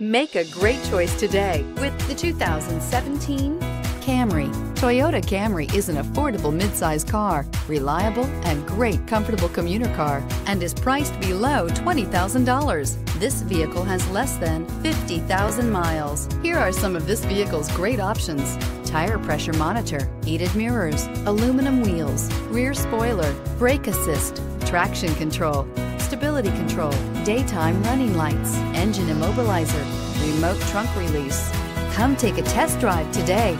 Make a great choice today with the 2017 Camry. Toyota Camry is an affordable midsize car, reliable and great comfortable commuter car, and is priced below $20,000. This vehicle has less than 50,000 miles. Here are some of this vehicle's great options. Tire pressure monitor, heated mirrors, aluminum wheels, rear spoiler, brake assist, traction control, stability control, daytime running lights, engine immobilizer, remote trunk release. Come take a test drive today.